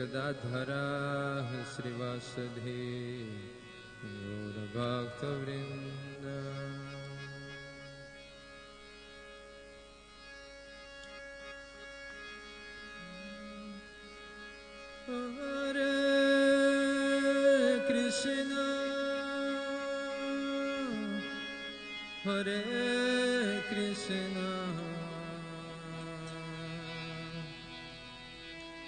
गदाधराः श्रीवासधि गौरभक्तवृन्द। हरे कृष्ण हरे कृष्ण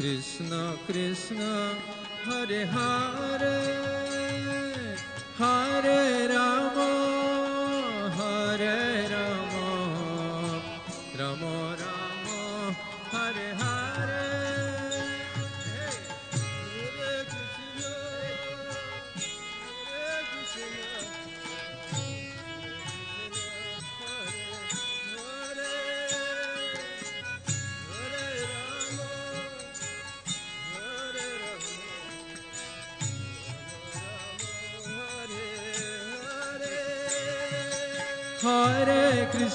कृष्ण कृष्ण हरे हर।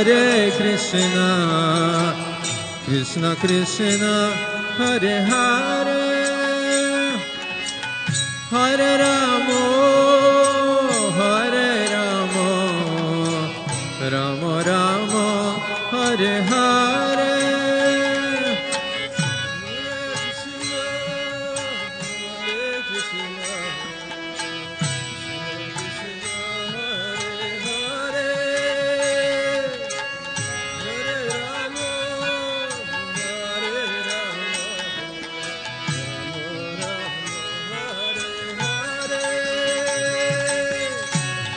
हरे कृष्ण कृष्ण कृष्ण हरे हरे। हरे राम हरे Ram Ram Ram Hare Hare.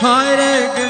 Hare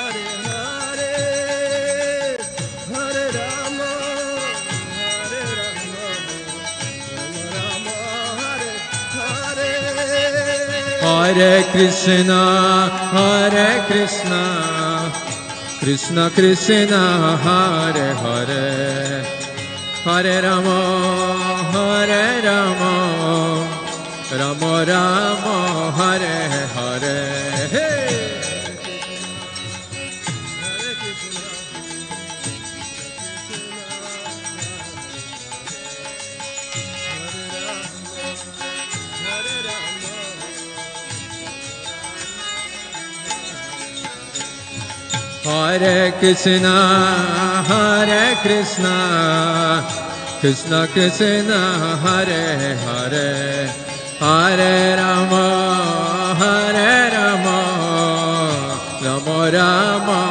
Hare Krishna, Hare Krishna, Krishna Krishna, Hare Hare, Hare Rama, Hare Rama, Rama Rama, Hare Hare. Hare Krishna, Hare Krishna, Krishna Krishna, Hare Hare, Hare Rama, Hare Rama, Rama Rama,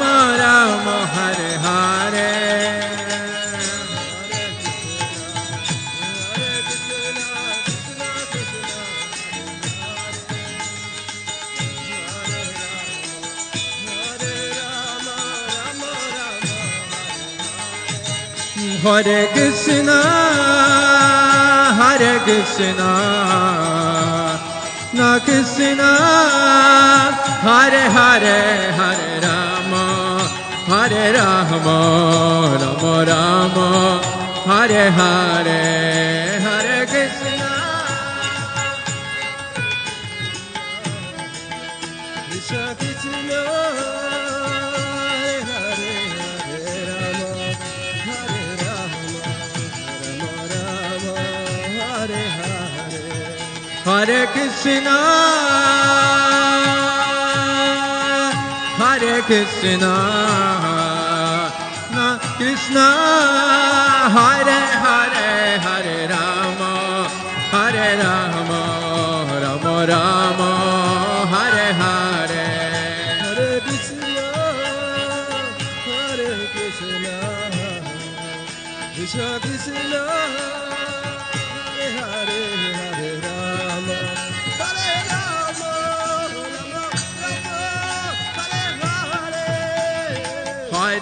Hare Krishna, Hare Krishna, Na Krishna, Hare Hare, Hare Rama, Hare Rama, Rama Rama, Hare Hare, Hare Krishna, Hare Krishna, Na Krishna, Hare Hare, Hare Rama, Hare Rama, Rama Rama,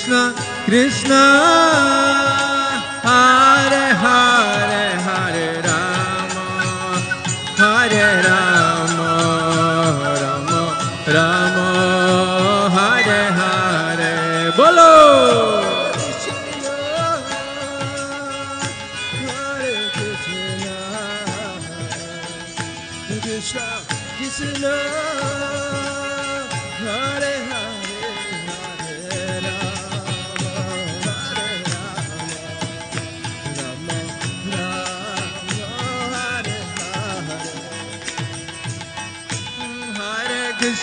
Krishna Krishna, Hare Hare, Hare Rama, Hare Rama, Rama Rama, Hare Hare, Bolo. Krishna, Krishna,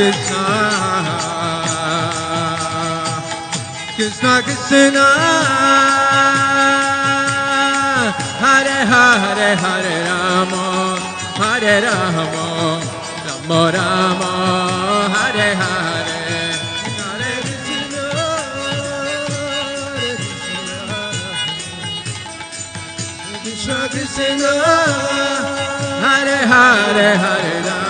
قسنا قسنا قسنا هري هري هري رامو هري رامو رامو رامو هري هري Krishna Krishna Hare Hare Hare Rama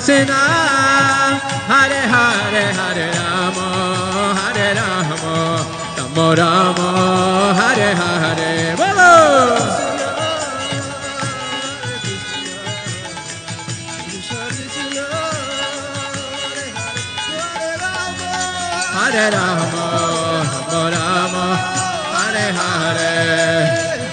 Krishna, Hare Hare, Hare Rama, Hare Rama, Rama Rama, Hare Hare. Bolo! Hare Rama, Rama Rama, Hare Hare.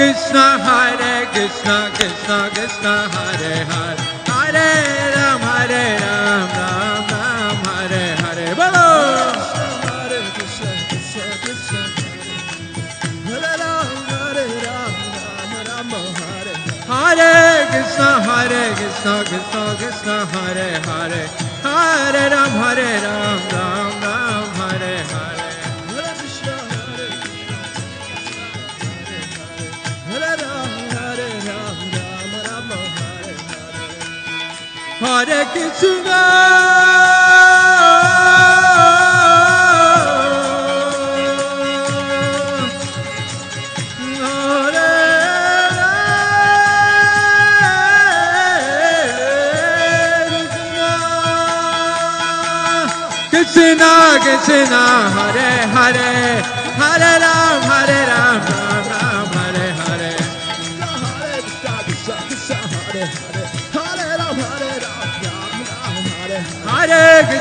Krishna, Hare Krishna, Krishna Krishna, Hare Hare, Hare Ram, Hare Ram, Ram Ram, Hare Hare. Bolo! Hare Krishna, Krishna Krishna, Hare Rama, Hare Rama Rama, Hare Hare. Hare Krishna, Hare Krishna, Krishna Krishna, Hare Hare, Hare Ram, Hare mübarek üstüne Krishna Krishna Hare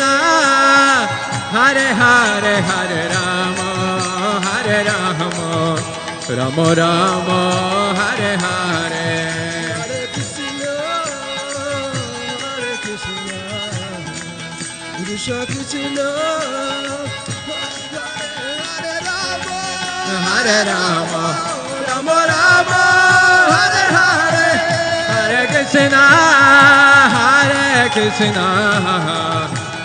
Hare Krishna, Krishna Krishna, Hare Hare, Hare Rama, Hare Rama, Rama Rama, Hare Hare. Hare Krishna, Hare Krishna, Krishna Krishna, Hare Rama, Hare Rama, Rama Rama, Hare Hare, Hare Krishna, Hare Krishna,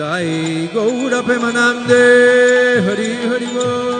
ताई गौर पे मनाम दे हरि हरि बोल